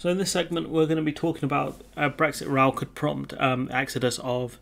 So in this segment, we're going to be talking about a Brexit row could prompt um, exodus of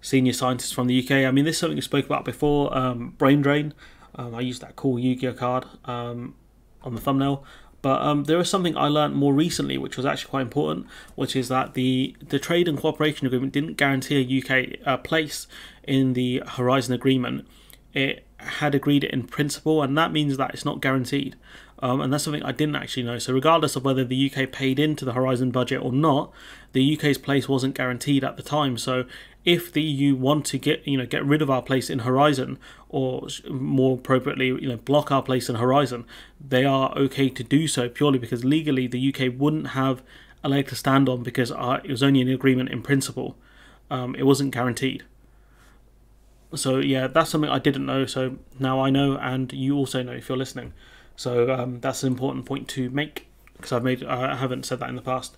senior scientists from the UK. I mean, this is something we spoke about before. Um, brain drain. Um, I used that cool Yu-Gi-Oh card um, on the thumbnail. But um, there is something I learned more recently, which was actually quite important, which is that the the trade and cooperation agreement didn't guarantee a UK uh, place in the Horizon Agreement. It had agreed it in principle, and that means that it's not guaranteed. Um, and that's something I didn't actually know. So, regardless of whether the UK paid into the Horizon budget or not, the UK's place wasn't guaranteed at the time. So, if the EU want to get you know get rid of our place in Horizon, or more appropriately, you know block our place in Horizon, they are okay to do so purely because legally the UK wouldn't have a leg to stand on because uh, it was only an agreement in principle. Um, it wasn't guaranteed. So yeah, that's something I didn't know. So now I know, and you also know if you're listening. So um, that's an important point to make because I've made I haven't said that in the past.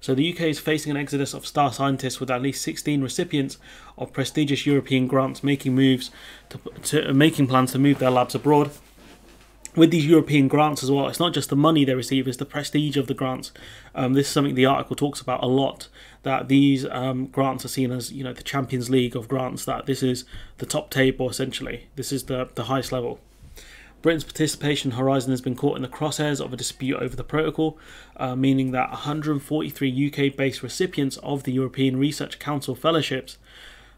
So the UK is facing an exodus of star scientists with at least 16 recipients of prestigious European grants making moves to, to making plans to move their labs abroad. With these European grants as well, it's not just the money they receive; it's the prestige of the grants. Um, this is something the article talks about a lot. That these um, grants are seen as, you know, the Champions League of grants. That this is the top table essentially. This is the the highest level. Britain's participation Horizon has been caught in the crosshairs of a dispute over the protocol, uh, meaning that 143 UK based recipients of the European Research Council fellowships,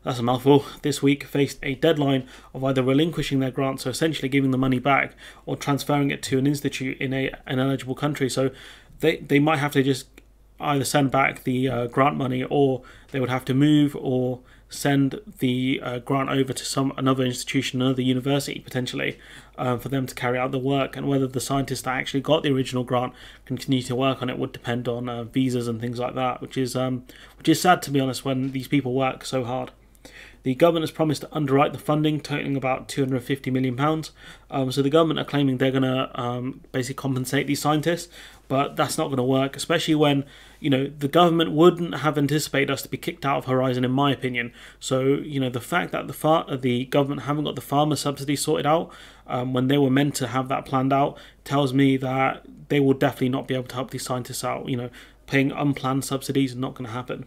that's a mouthful, this week faced a deadline of either relinquishing their grant, so essentially giving the money back, or transferring it to an institute in a, an eligible country. So they, they might have to just either send back the uh, grant money or they would have to move or send the uh, grant over to some another institution, another university potentially, uh, for them to carry out the work. And whether the scientists that actually got the original grant continue to work on it would depend on uh, visas and things like that, which is um, which is sad to be honest when these people work so hard. The government has promised to underwrite the funding, totaling about £250 million. Um, so the government are claiming they're going to um, basically compensate these scientists, but that's not going to work, especially when you know the government wouldn't have anticipated us to be kicked out of Horizon, in my opinion. So you know the fact that the far- the government haven't got the farmer subsidy sorted out um, when they were meant to have that planned out tells me that they will definitely not be able to help these scientists out. You know, paying unplanned subsidies is not going to happen.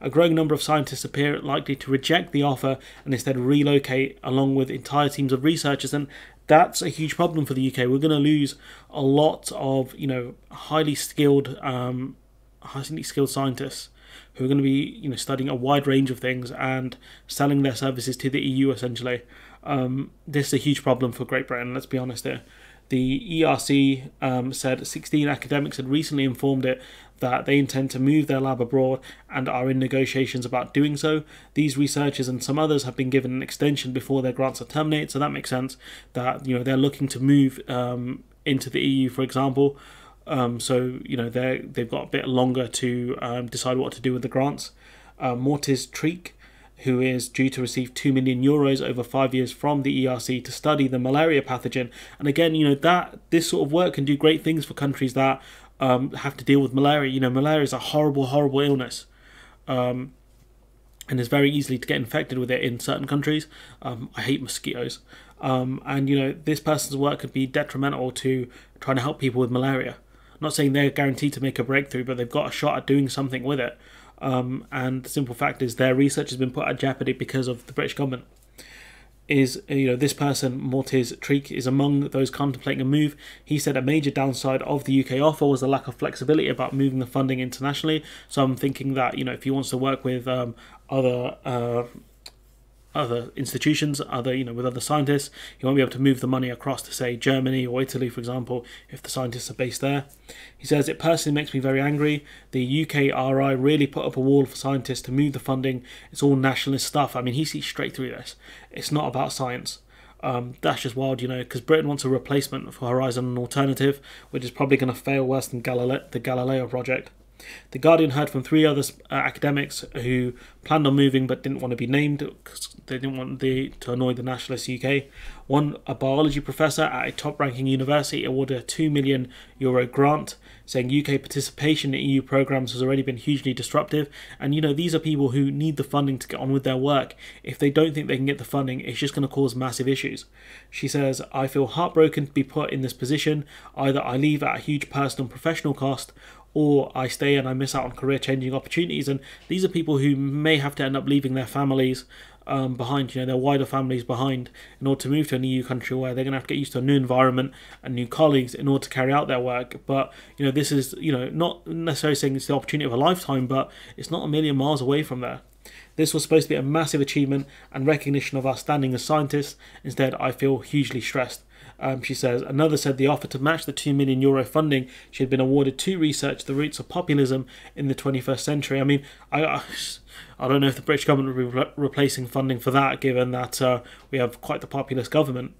A growing number of scientists appear likely to reject the offer and instead relocate along with entire teams of researchers and that's a huge problem for the UK. We're going to lose a lot of, you know, highly skilled um, highly skilled scientists who are going to be, you know, studying a wide range of things and selling their services to the EU essentially. Um, this is a huge problem for Great Britain, let's be honest here. The ERC um, said 16 academics had recently informed it that they intend to move their lab abroad and are in negotiations about doing so. These researchers and some others have been given an extension before their grants are terminated, so that makes sense that you know they're looking to move um, into the EU, for example. Um, so you know they they've got a bit longer to um, decide what to do with the grants. Uh, Mortis Treek who is due to receive 2 million euros over five years from the ERC to study the malaria pathogen. And again, you know, that this sort of work can do great things for countries that um, have to deal with malaria. You know, malaria is a horrible, horrible illness. Um, and it's very easily to get infected with it in certain countries. Um, I hate mosquitoes. Um, and, you know, this person's work could be detrimental to trying to help people with malaria. I'm not saying they're guaranteed to make a breakthrough, but they've got a shot at doing something with it. Um, and the simple fact is their research has been put at jeopardy because of the British government. Is you know this person Mortis Treek is among those contemplating a move. He said a major downside of the UK offer was the lack of flexibility about moving the funding internationally. So I'm thinking that you know if he wants to work with um, other uh, other institutions, other you know, with other scientists. He won't be able to move the money across to say Germany or Italy, for example, if the scientists are based there. He says it personally makes me very angry. The UKRI really put up a wall for scientists to move the funding. It's all nationalist stuff. I mean, he sees straight through this. It's not about science. Um, that's just wild, you know, because Britain wants a replacement for Horizon, an alternative, which is probably going to fail worse than Galileo, the Galileo project. The Guardian heard from three other uh, academics who planned on moving but didn't want to be named because they didn't want the, to annoy the nationalist UK. One, a biology professor at a top ranking university, awarded a 2 million euro grant, saying UK participation in EU programs has already been hugely disruptive. And you know, these are people who need the funding to get on with their work. If they don't think they can get the funding, it's just going to cause massive issues. She says, I feel heartbroken to be put in this position. Either I leave at a huge personal and professional cost, or I stay and I miss out on career changing opportunities. And these are people who may have to end up leaving their families um, behind, you know, their wider families behind in order to move to an EU country where they're going to have to get used to a new environment and new colleagues in order to carry out their work. But, you know, this is, you know, not necessarily saying it's the opportunity of a lifetime, but it's not a million miles away from there. This was supposed to be a massive achievement and recognition of our standing as scientists. Instead, I feel hugely stressed. Um, she says another said the offer to match the 2 million euro funding she had been awarded to research the roots of populism in the 21st century. I mean, I, I, don't know if the British government will be re- replacing funding for that, given that uh, we have quite the populist government.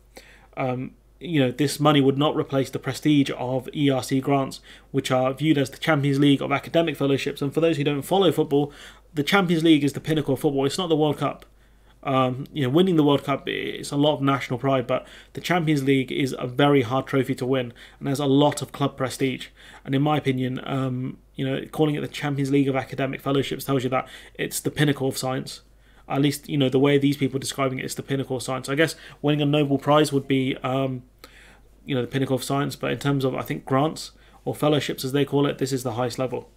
Um, you know, this money would not replace the prestige of ERC grants, which are viewed as the Champions League of academic fellowships. And for those who don't follow football, the Champions League is the pinnacle of football. It's not the World Cup. Um, you know, winning the World Cup is a lot of national pride, but the Champions League is a very hard trophy to win, and there's a lot of club prestige. And in my opinion, um, you know, calling it the Champions League of academic fellowships tells you that it's the pinnacle of science. At least, you know, the way these people are describing it is the pinnacle of science. I guess winning a Nobel Prize would be, um, you know, the pinnacle of science, but in terms of, I think, grants or fellowships as they call it, this is the highest level.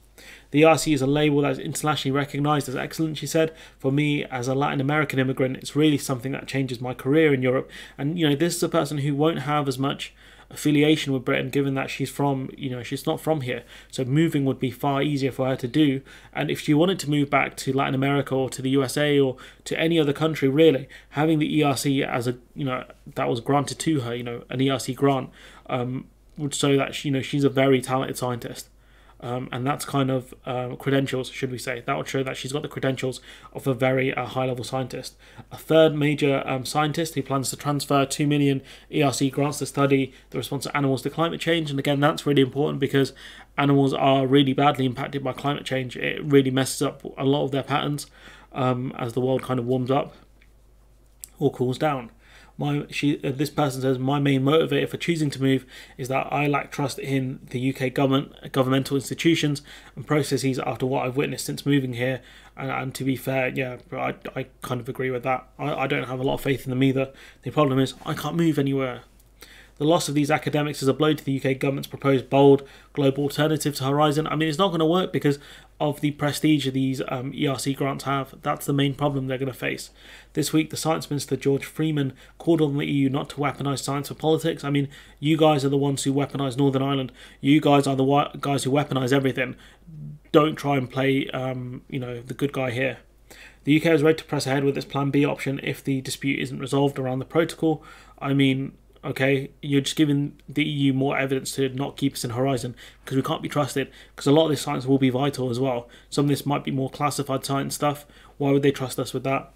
The ERC is a label that is internationally recognised as excellent, she said. For me, as a Latin American immigrant, it's really something that changes my career in Europe. And, you know, this is a person who won't have as much affiliation with Britain given that she's from you know she's not from here so moving would be far easier for her to do and if she wanted to move back to Latin America or to the USA or to any other country really having the ERC as a you know that was granted to her you know an ERC grant um, would show that she, you know she's a very talented scientist um, and that's kind of uh, credentials, should we say. That would show that she's got the credentials of a very uh, high level scientist. A third major um, scientist who plans to transfer 2 million ERC grants to study the response of animals to climate change. And again, that's really important because animals are really badly impacted by climate change. It really messes up a lot of their patterns um, as the world kind of warms up or cools down my she uh, this person says my main motivator for choosing to move is that I lack trust in the UK government, governmental institutions and processes after what I've witnessed since moving here. And, and to be fair, yeah, I, I kind of agree with that. I, I don't have a lot of faith in them either. The problem is I can't move anywhere. The loss of these academics is a blow to the UK government's proposed bold global alternative to Horizon. I mean, it's not going to work because of the prestige these um, ERC grants have. That's the main problem they're going to face. This week, the Science Minister George Freeman called on the EU not to weaponise science for politics. I mean, you guys are the ones who weaponise Northern Ireland. You guys are the guys who weaponise everything. Don't try and play, um, you know, the good guy here. The UK is ready to press ahead with its Plan B option if the dispute isn't resolved around the protocol. I mean, okay, you're just giving the EU more evidence to not keep us in Horizon because we can't be trusted because a lot of this science will be vital as well. Some of this might be more classified science stuff. Why would they trust us with that?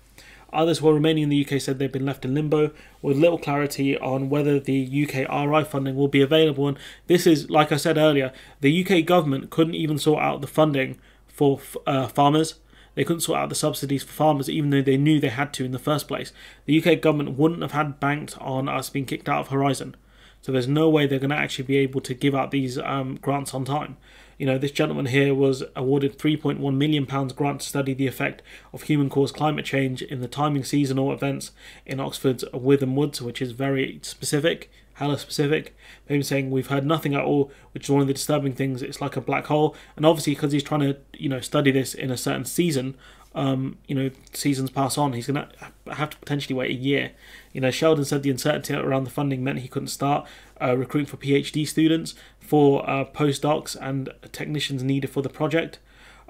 Others who are remaining in the UK said they've been left in limbo with little clarity on whether the UK RI funding will be available. And this is, like I said earlier, the UK government couldn't even sort out the funding for uh, farmers they couldn't sort out the subsidies for farmers, even though they knew they had to in the first place. The UK government wouldn't have had banked on us being kicked out of Horizon. So there's no way they're going to actually be able to give out these um, grants on time. You know, this gentleman here was awarded 3.1 million pounds grant to study the effect of human-caused climate change in the timing seasonal events in Oxford's Wytham Woods, which is very specific hella specific. Him saying we've heard nothing at all, which is one of the disturbing things. It's like a black hole, and obviously because he's trying to you know study this in a certain season, um, you know seasons pass on. He's gonna have to potentially wait a year. You know, Sheldon said the uncertainty around the funding meant he couldn't start uh, recruiting for PhD students, for uh, postdocs and technicians needed for the project.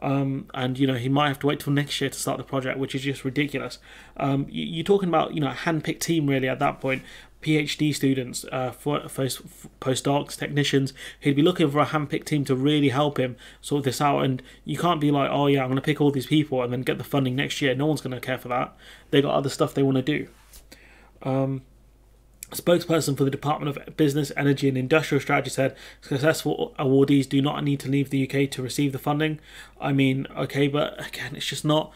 Um, and you know he might have to wait till next year to start the project, which is just ridiculous. Um, you, are talking about you know a hand-picked team really at that point. PhD students, uh, for, postdocs, technicians, he'd be looking for a hand-picked team to really help him sort this out. And you can't be like, oh yeah, I'm going to pick all these people and then get the funding next year. No one's going to care for that. They got other stuff they want to do. Um, spokesperson for the Department of Business, Energy and Industrial Strategy said successful awardees do not need to leave the UK to receive the funding. I mean, okay, but again, it's just not.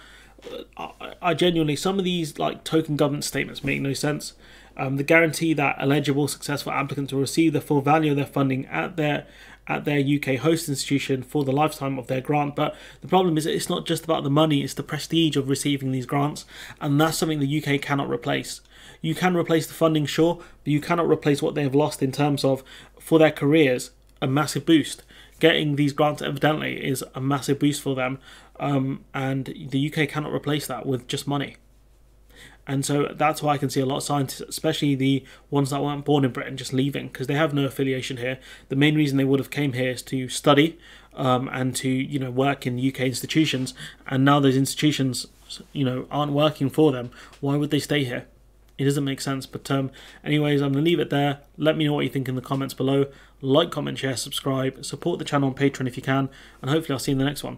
I, I genuinely, some of these like token government statements make no sense. Um, the guarantee that eligible successful applicants will receive the full value of their funding at their at their UK host institution for the lifetime of their grant. But the problem is it's not just about the money, it's the prestige of receiving these grants, and that's something the UK cannot replace. You can replace the funding, sure, but you cannot replace what they have lost in terms of, for their careers, a massive boost getting these grants evidently is a massive boost for them, um, and the UK cannot replace that with just money. And so that's why I can see a lot of scientists, especially the ones that weren't born in Britain, just leaving because they have no affiliation here. The main reason they would have came here is to study um, and to you know work in UK institutions. And now those institutions, you know, aren't working for them. Why would they stay here? It doesn't make sense. But um, anyways, I'm gonna leave it there. Let me know what you think in the comments below. Like, comment, share, subscribe, support the channel on Patreon if you can, and hopefully I'll see you in the next one.